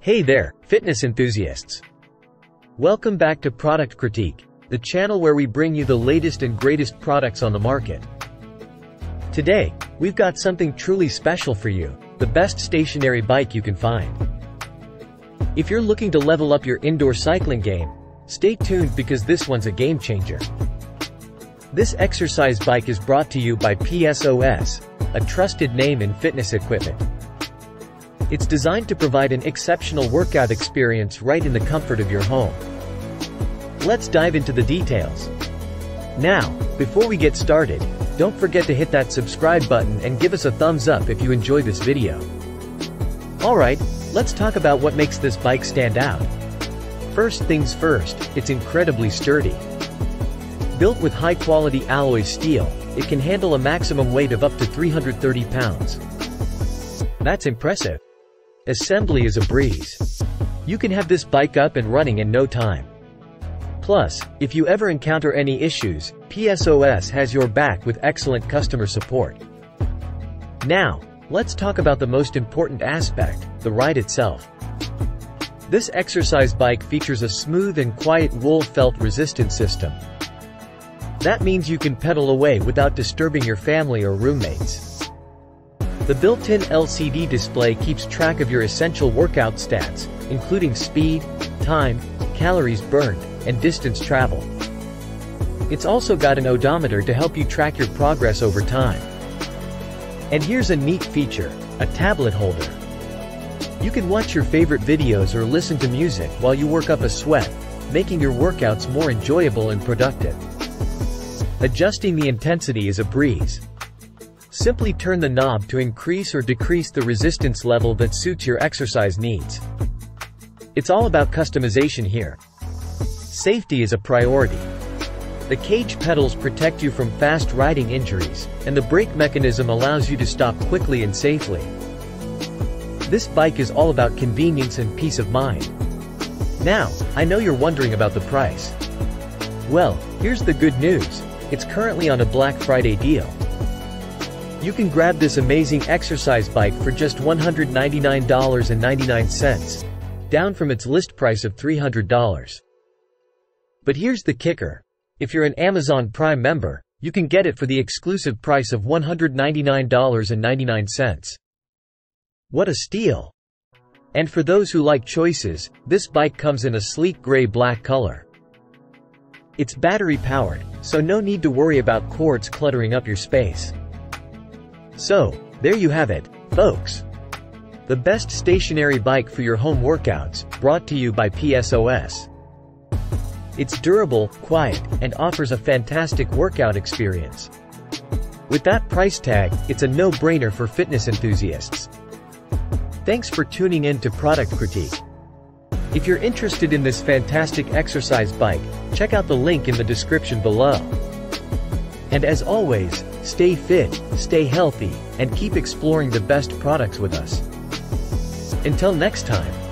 Hey there, fitness enthusiasts. Welcome back to Product Critique, the channel where we bring you the latest and greatest products on the market. Today, we've got something truly special for you, the best stationary bike you can find. If you're looking to level up your indoor cycling game, stay tuned because this one's a game changer. This exercise bike is brought to you by PSOS, a trusted name in fitness equipment. It's designed to provide an exceptional workout experience right in the comfort of your home. Let's dive into the details. Now, before we get started, don't forget to hit that subscribe button and give us a thumbs up if you enjoy this video. Alright, let's talk about what makes this bike stand out. First things first, it's incredibly sturdy. Built with high-quality alloy steel, it can handle a maximum weight of up to 330 pounds. That's impressive. Assembly is a breeze. You can have this bike up and running in no time. Plus, if you ever encounter any issues, PSOS has your back with excellent customer support. Now, let's talk about the most important aspect, the ride itself. This exercise bike features a smooth and quiet wool felt resistance system. That means you can pedal away without disturbing your family or roommates. The built-in LCD display keeps track of your essential workout stats, including speed, time, calories burned, and distance traveled. It's also got an odometer to help you track your progress over time. And here's a neat feature, a tablet holder. You can watch your favorite videos or listen to music while you work up a sweat, making your workouts more enjoyable and productive. Adjusting the intensity is a breeze. Simply turn the knob to increase or decrease the resistance level that suits your exercise needs. It's all about customization here. Safety is a priority. The cage pedals protect you from fast riding injuries, and the brake mechanism allows you to stop quickly and safely. This bike is all about convenience and peace of mind. Now, I know you're wondering about the price. Well, here's the good news. It's currently on a Black Friday deal. You can grab this amazing exercise bike for just $199.99, down from its list price of $300. But here's the kicker. If you're an Amazon Prime member, you can get it for the exclusive price of $199.99. What a steal! And for those who like choices, this bike comes in a sleek gray-black color. It's battery-powered, so no need to worry about cords cluttering up your space. So, there you have it, folks. The best stationary bike for your home workouts, brought to you by PSOS. It's durable, quiet, and offers a fantastic workout experience. With that price tag, it's a no-brainer for fitness enthusiasts. Thanks for tuning in to Product Critique. If you're interested in this fantastic exercise bike, check out the link in the description below. And as always, stay fit, stay healthy, and keep exploring the best products with us. Until next time.